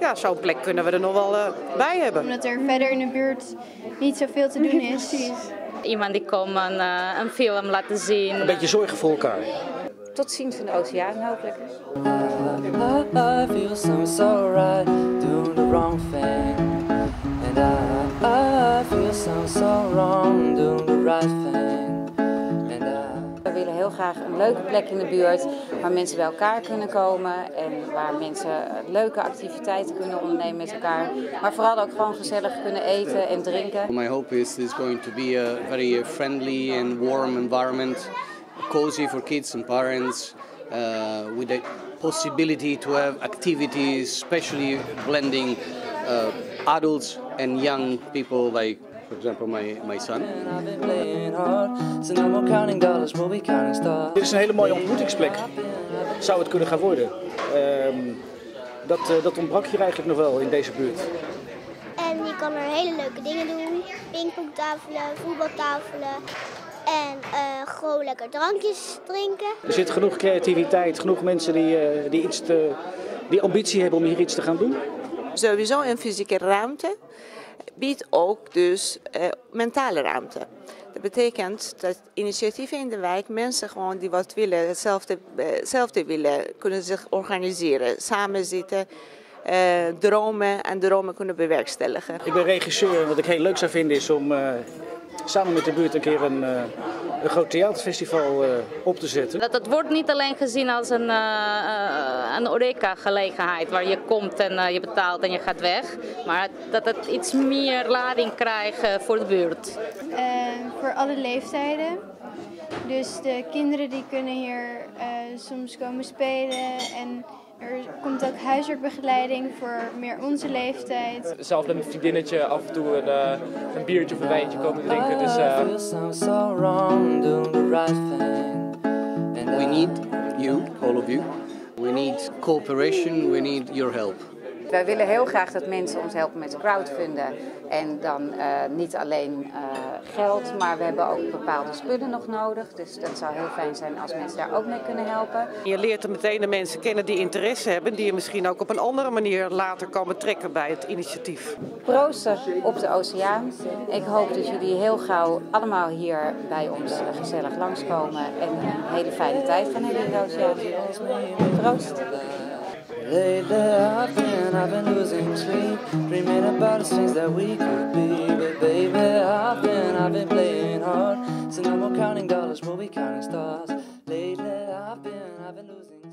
Ja, zo'n plek kunnen we er nog wel uh, bij hebben. Omdat er verder in de buurt niet zoveel te doen is. Iemand die komt een, uh, een film laten zien. Een beetje zorgen voor elkaar. Tot ziens van de oceaan hopelijk. I feel so, so right, doing the wrong thing. Een leuke plek in de buurt waar mensen bij elkaar kunnen komen en waar mensen leuke activiteiten kunnen ondernemen met elkaar, maar vooral ook gewoon gezellig kunnen eten en drinken. My hope is this is going to be a very friendly and warm environment, cozy for kids and parents, uh, with the possibility to have activities, especially blending uh, adults and young people like for example, my, my son. Dit is een hele mooie ontmoetingsplek. Zou het kunnen gaan worden. Um, dat, uh, dat ontbrak hier eigenlijk nog wel in deze buurt. En je kan er hele leuke dingen doen. Pingpongtafelen, voetbaltafelen. En uh, gewoon lekker drankjes drinken. Er zit genoeg creativiteit, genoeg mensen die, uh, die, iets te, die ambitie hebben om hier iets te gaan doen. Sowieso een fysieke ruimte biedt ook dus uh, mentale ruimte. Dat betekent dat initiatieven in de wijk, mensen gewoon die wat willen, hetzelfde, hetzelfde willen, kunnen zich organiseren, samen zitten. Uh, dromen en dromen kunnen bewerkstelligen. Ik ben regisseur en wat ik heel leuk zou vinden is om uh, samen met de buurt een keer een, uh, een groot theaterfestival uh, op te zetten. Dat, dat wordt niet alleen gezien als een, uh, een Oreca-gelegenheid waar je komt en je betaalt en je gaat weg. Maar dat het iets meer lading krijgt voor de buurt. voor alle leeftijden. Dus de kinderen die kunnen hier soms komen spelen en er komt ook huiswerkbegeleiding voor meer onze leeftijd. Zelf met een vriendinnetje af en toe een, uh, een biertje of een wijntje komen drinken. Dus, uh... We uh, need you, all of you. We need cooperation, we need your help. Wij willen heel graag dat mensen ons helpen met crowdfunden. En dan uh, niet alleen uh, geld, maar we hebben ook bepaalde spullen nog nodig. Dus dat zou heel fijn zijn als mensen daar ook mee kunnen helpen. Je leert er meteen de mensen kennen die interesse hebben, die je misschien ook op een andere manier later komen trekken bij het initiatief. Proosten op de oceaan. Ik hoop dat jullie heel gauw allemaal hier bij ons gezellig langskomen en een hele fijne tijd gaan hebben in de oceaan. Proost! Lately I've been, I've been losing sleep Dreaming about the things that we could be. But baby I've been, I've been playing hard. So no more counting dollars, we'll be counting stars. Lately I've been, I've been losing